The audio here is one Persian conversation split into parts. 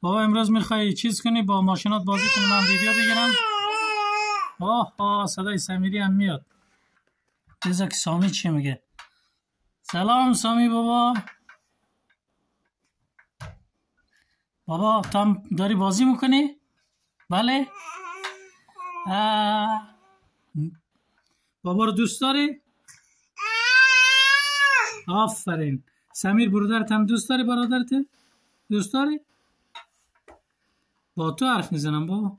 بابا. امروز می‌خوای چیز کنی؟ با ماشینات بازی کنی من ویدیو بگیرم. آه آه صدای سمیری هم میاد. بذار که سامی چی میگه؟ سلام سامی بابا. بابا تو داری بازی می‌کنی؟ بله؟ بابا رو دوست داری؟ آفرین. سمیر برادرت هم دوست داری برادرت؟ دوست داری؟ با تو حرف می‌زنم با.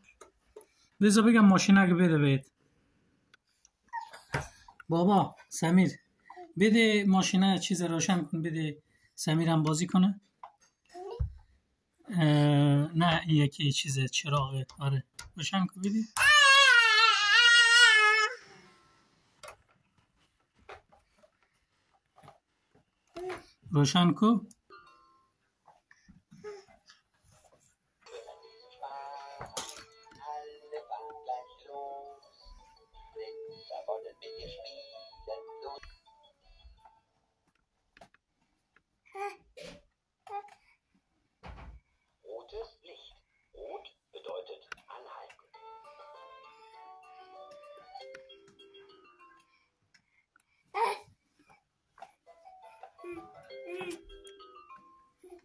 بذار بگم ماشینک بده بید بابا سمیر بده ماشینه چیز روشن کن بده سمیر هم بازی کنه. نه یکی چیز چراغه آره. روشن کن بده. روشن کو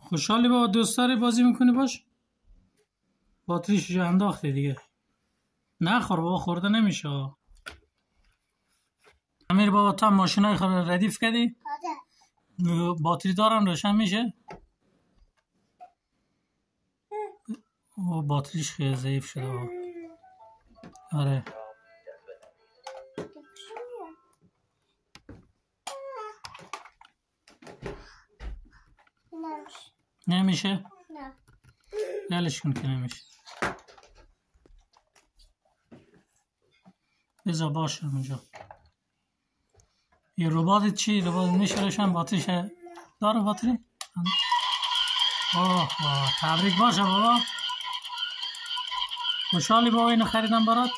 خوشحالی با دوست داری بازی می‌کنی؟ باش. باتریش انداخته دیگه. نخور بابا خورده نمیشه امیر بابا تا ماشین های خود ردیف کردی؟ آره. باتری دارم روشن میشه؟ او باتریش خیلی ضعیف شده آره. نمیشه؟ نه نلش کن که نمیشه بذار باشه اونجا یه روبات چی؟ روبات میشه روشن باتریش داره باتری؟ اوه تبریک باشه بابا خوشحالی با اینو خریدم برات؟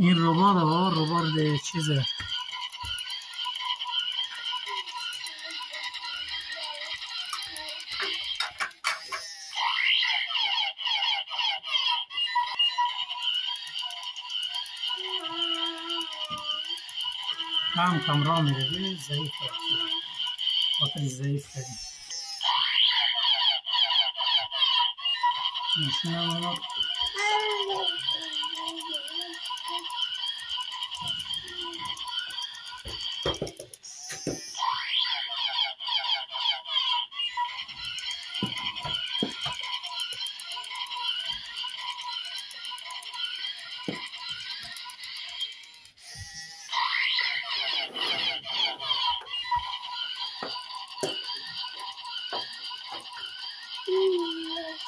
این ربات ها ربات چیزه کم کم را میره ضعیف خاطر ضعیف کردیم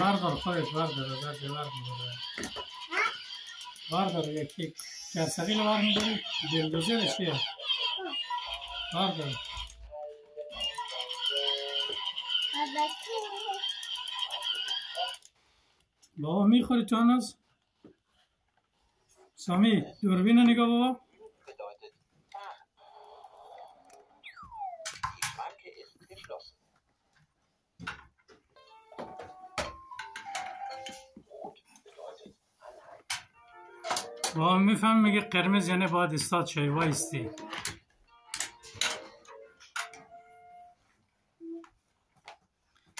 تلفونم کردی بردار خودت بردار بردار بردار بردار یکی جرسقیل بر میداری دلدوزر چیه بردار بابا می‌خوری تو هنوز سامی دوربین نگاه بابا با میفهم میگه قرمز یعنی باید استاد شای وایستی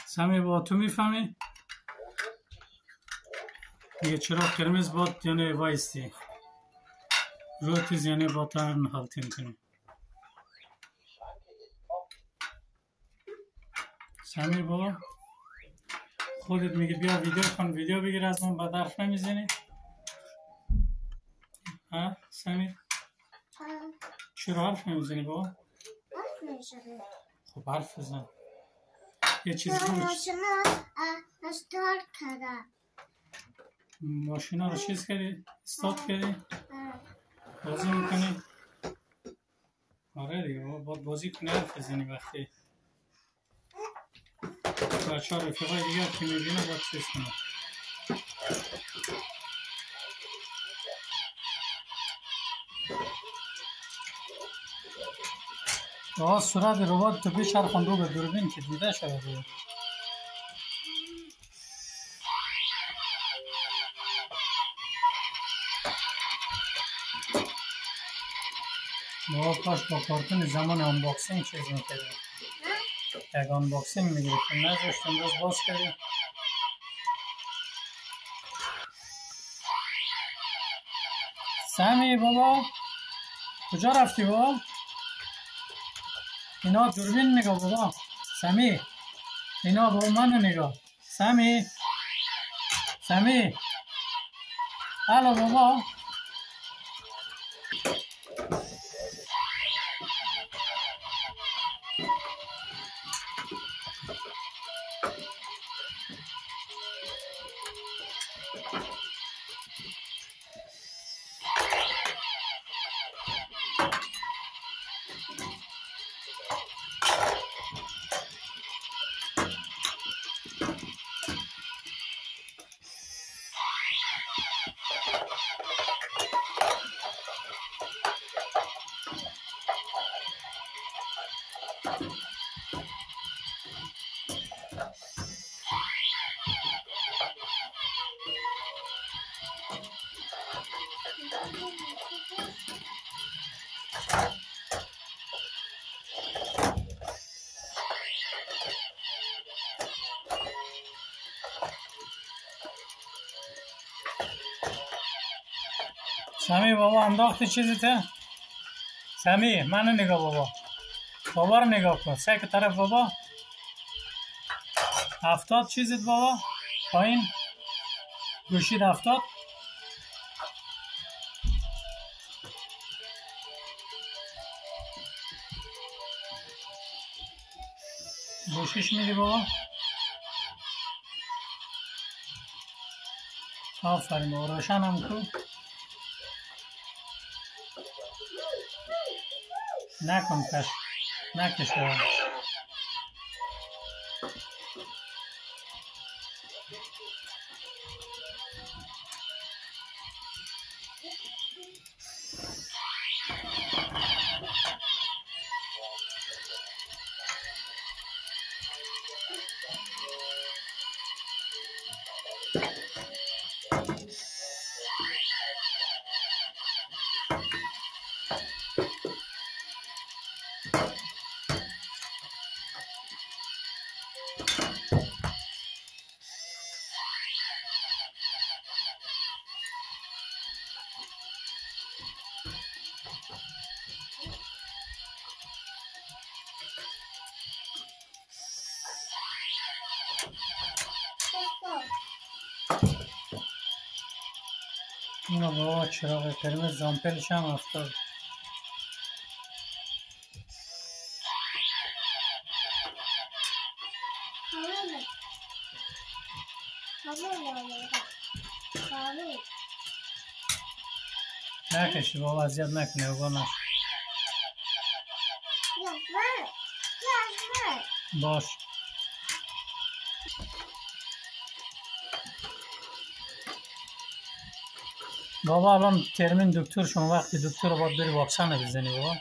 سمی با تو می‌فهمی؟ یه چرا قرمز باد یعنی وایستی روتیز یعنی با تن حالتین کنی سمی با خودت میگی بیا ویدیو کن ویدیو بگیر از من بعد حرف نمی‌زنی. ها سمی؟ چرا حرف نمی‌زنی با خب حرف بزن. یه چیز بود استارت کردم. ماشینا رو چیز کردی؟ استارت کردی؟ بازی می‌کنی؟ آره دیگه با- باید بازی کنی حرف بزنی وقتی. بچه ها رفیقای دیگه که می‌بینه باید چیز کنه آه صورت ربات تو بچرخون رو به دوربین که دیده شده بود ما کاش با کارتون زمان آنباکسینگ چیز می‌کردیم یک آنباکسینگ می‌گرفتیم نذاشت امروز باز کردیم سمی بابا کجا رفتی بابا؟ اینا دوربین نگاه بابا. سمی. اینا بابا منو نگاه. سمی. سمی. الو بابا. سمی بابا انداختی چیزی ته سمی منو نگاه بابا. بابا رو نگاه کن. سه طرف بابا. هفتاد چیزت بابا؟ پایین. گوشید هفتاد. گوشیش میدی بابا؟ آفرین بابا روشن هم کو નાક પંકજ નાક કેશવ اینو بابا چراغ قرمز زامپلش هم افتاد Kalı. Kalı var Kalı. نکشی بابا اذیت نکنی بابا نش Yazma. Yazma. باش بابا الان ترمین دکتر شما وقتی دکتر رو باید بری واکسن رو بزنی بابا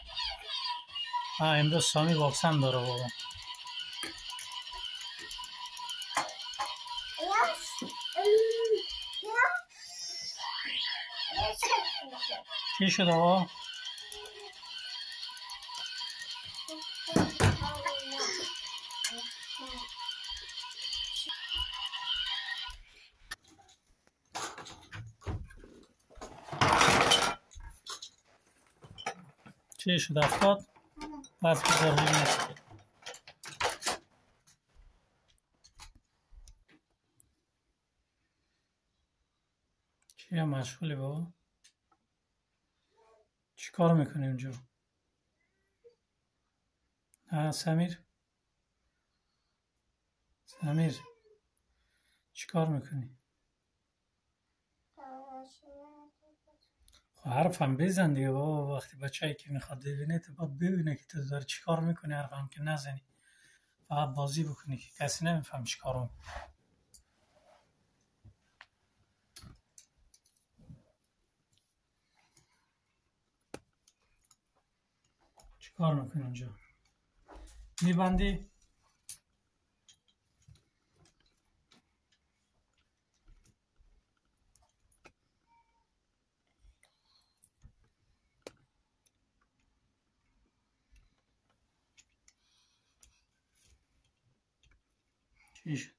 ها امروز سامی واکسن داره بابا Yaz. Yaz. Yaz. چی شد بابا چه شد افتاد پس بذار روی چیه مشغولی بابا چی کار می‌کنی اونجا؟ ها سمیر. سمیر چی کار می‌کنی خب حرفم بزن دیگه بابا وقتی بچه که می‌خواد ببینه تو باید ببینه که تو داری چی کار می‌کنی حرفم که نزنی. فقط بازی بکنی که کسی نمیفهم چی کار می‌کنی چی کار می‌کنی اونجا؟ میبندی؟ چی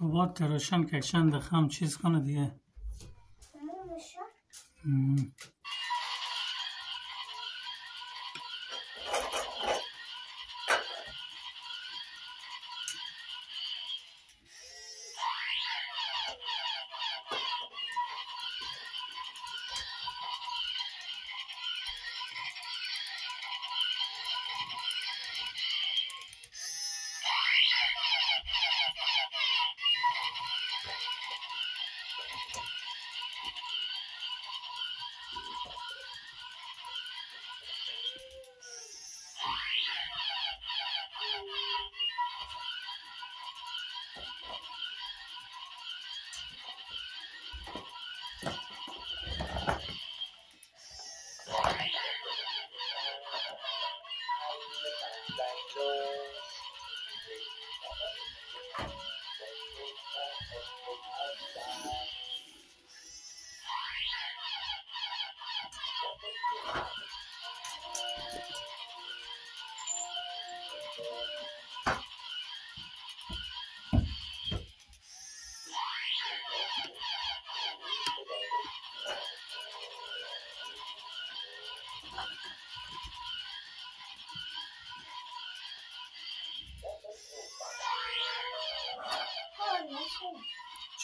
ربات روشن که چند دقیقه چیز کنه دیگه مم.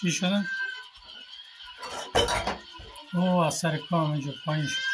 چی شده؟ او از سر کام اینجا پایین شد